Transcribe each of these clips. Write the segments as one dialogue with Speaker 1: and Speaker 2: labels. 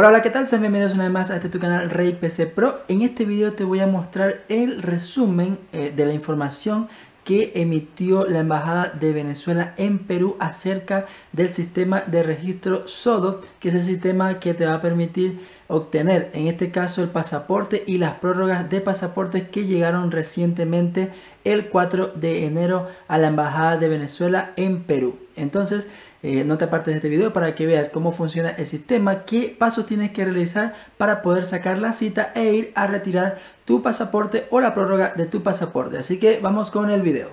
Speaker 1: Hola, hola, ¿qué tal? Sean bienvenidos una vez más a este tu canal Rey PC Pro. En este video te voy a mostrar el resumen eh, de la información que emitió la Embajada de Venezuela en Perú acerca del sistema de registro SODO, que es el sistema que te va a permitir obtener, en este caso, el pasaporte y las prórrogas de pasaportes que llegaron recientemente el 4 de enero a la Embajada de Venezuela en Perú. Entonces, eh, no te apartes de este video para que veas cómo funciona el sistema, qué pasos tienes que realizar para poder sacar la cita e ir a retirar tu pasaporte o la prórroga de tu pasaporte. Así que vamos con el video.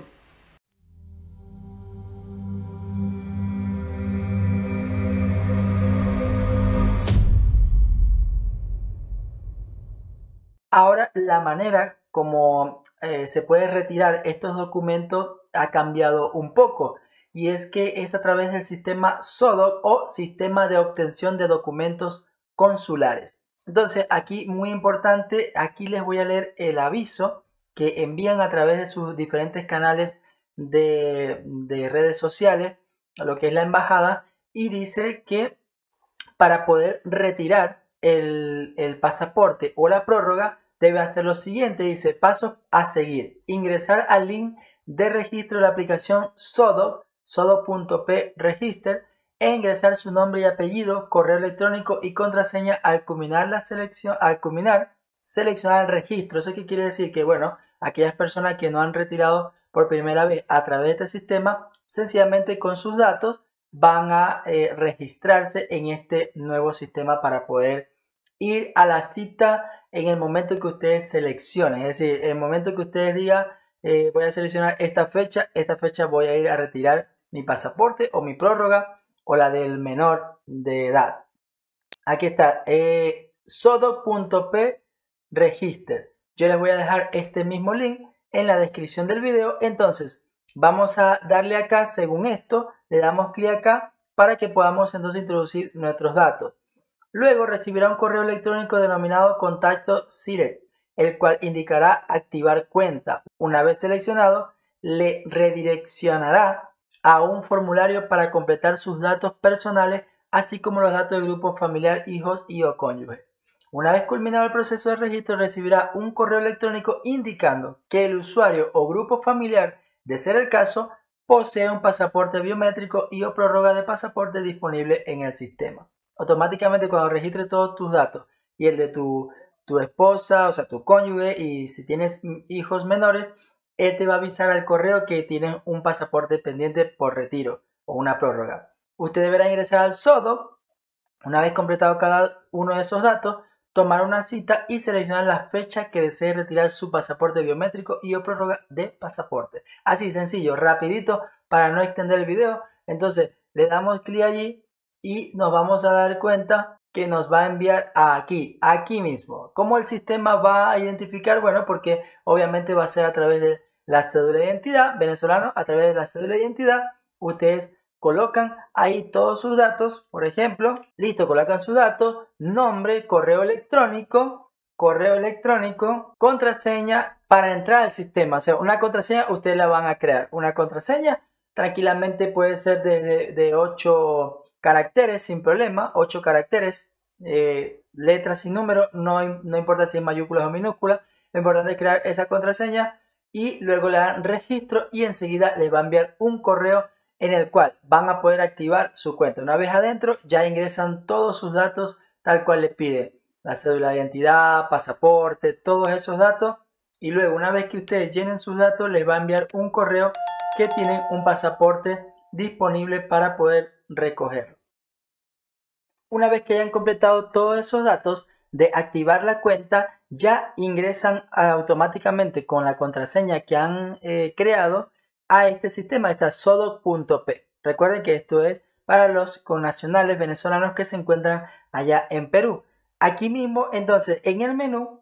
Speaker 1: Ahora la manera como eh, se puede retirar estos documentos ha cambiado un poco y es que es a través del sistema SODOC o Sistema de Obtención de Documentos Consulares. Entonces, aquí muy importante, aquí les voy a leer el aviso que envían a través de sus diferentes canales de, redes sociales, a lo que es la embajada, y dice que para poder retirar el, pasaporte o la prórroga, debe hacer lo siguiente, dice, paso a seguir, ingresar al link de registro de la aplicación SODOC sodo.p register e ingresar su nombre y apellido, correo electrónico y contraseña al culminar la selección, al culminar, seleccionar el registro. ¿Eso qué quiere decir? Que bueno, aquellas personas que no han retirado por primera vez a través de este sistema, sencillamente con sus datos van a eh, registrarse en este nuevo sistema para poder ir a la cita en el momento que ustedes seleccionen. Es decir, en el momento que ustedes digan, eh, voy a seleccionar esta fecha, esta fecha voy a ir a retirar mi pasaporte o mi prórroga o la del menor de edad. Aquí está, eh, sodo.p register. Yo les voy a dejar este mismo link en la descripción del video. Entonces, vamos a darle acá, según esto, le damos clic acá para que podamos entonces introducir nuestros datos. Luego recibirá un correo electrónico denominado contacto SIRET, el cual indicará activar cuenta. Una vez seleccionado, le redireccionará a un formulario para completar sus datos personales, así como los datos del grupo familiar, hijos y o cónyuge. Una vez culminado el proceso de registro, recibirá un correo electrónico indicando que el usuario o grupo familiar, de ser el caso, posee un pasaporte biométrico y o prórroga de pasaporte disponible en el sistema. Automáticamente cuando registre todos tus datos y el de tu, tu esposa, o sea, tu cónyuge y si tienes hijos menores, él te va a avisar al correo que tienes un pasaporte pendiente por retiro o una prórroga. Usted deberá ingresar al SODO, una vez completado cada uno de esos datos, tomar una cita y seleccionar la fecha que desee retirar su pasaporte biométrico y o prórroga de pasaporte. Así sencillo, rapidito, para no extender el video. Entonces le damos clic allí y nos vamos a dar cuenta que nos va a enviar aquí, aquí mismo. ¿Cómo el sistema va a identificar? Bueno, porque obviamente va a ser a través de la cédula de identidad venezolano, a través de la cédula de identidad, ustedes colocan ahí todos sus datos, por ejemplo, listo, colocan sus datos, nombre, correo electrónico, correo electrónico, contraseña para entrar al sistema. O sea, una contraseña ustedes la van a crear. Una contraseña tranquilamente puede ser de, de 8 caracteres sin problema, 8 caracteres, eh, letras y números, no, no importa si es mayúsculas o minúsculas, lo importante es crear esa contraseña y luego le dan registro y enseguida les va a enviar un correo en el cual van a poder activar su cuenta. Una vez adentro ya ingresan todos sus datos tal cual le pide, la cédula de identidad, pasaporte, todos esos datos y luego una vez que ustedes llenen sus datos les va a enviar un correo que tienen un pasaporte disponible para poder recogerlo. Una vez que hayan completado todos esos datos de activar la cuenta, ya ingresan automáticamente con la contraseña que han eh, creado a este sistema, esta sodoc.p. Recuerden que esto es para los connacionales venezolanos que se encuentran allá en Perú. Aquí mismo, entonces, en el menú,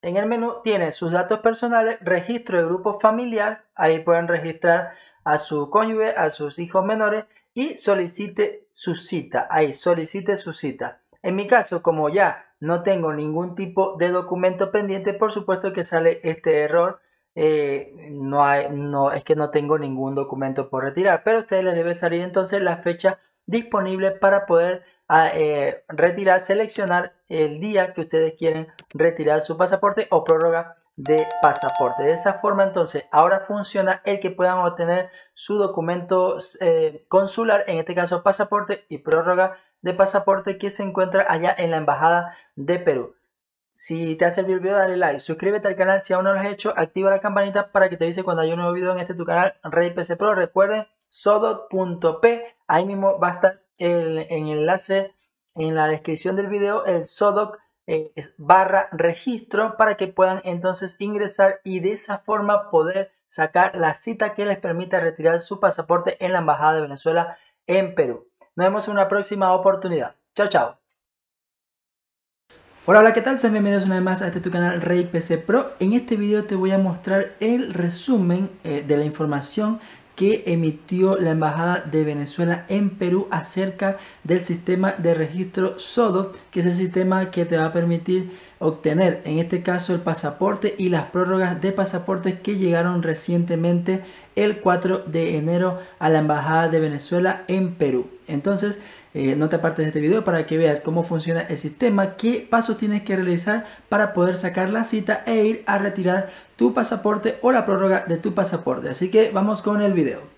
Speaker 1: en el menú tiene sus datos personales, registro de grupo familiar, ahí pueden registrar a su cónyuge, a sus hijos menores y solicite su cita. Ahí, solicite su cita. En mi caso, como ya no tengo ningún tipo de documento pendiente, por supuesto que sale este error. Eh, no, hay, no es que no tengo ningún documento por retirar, pero a ustedes les debe salir entonces la fecha disponible para poder a eh, retirar, seleccionar el día que ustedes quieren retirar su pasaporte o prórroga de pasaporte. De esa forma entonces ahora funciona el que puedan obtener su documento eh, consular, en este caso pasaporte y prórroga de pasaporte que se encuentra allá en la embajada de Perú. Si te ha servido el video, dale like, suscríbete al canal si aún no lo has hecho, activa la campanita para que te avise cuando haya un nuevo video en este tu canal Rey PC Pro. Recuerden, sodoc.p, ahí mismo va a estar el, en el enlace en la descripción del video el sodoc eh, barra registro para que puedan entonces ingresar y de esa forma poder sacar la cita que les permita retirar su pasaporte en la Embajada de Venezuela en Perú. Nos vemos en una próxima oportunidad. Chao, chao. Hola, hola, ¿qué tal? Sean bienvenidos una vez más a este tu canal Rey PC Pro. En este video te voy a mostrar el resumen eh, de la información que emitió la Embajada de Venezuela en Perú acerca del sistema de registro SODO, que es el sistema que te va a permitir obtener en este caso el pasaporte y las prórrogas de pasaportes que llegaron recientemente el 4 de enero a la Embajada de Venezuela en Perú. Entonces, eh, no te apartes de este video para que veas cómo funciona el sistema, qué pasos tienes que realizar para poder sacar la cita e ir a retirar tu pasaporte o la prórroga de tu pasaporte. Así que vamos con el video.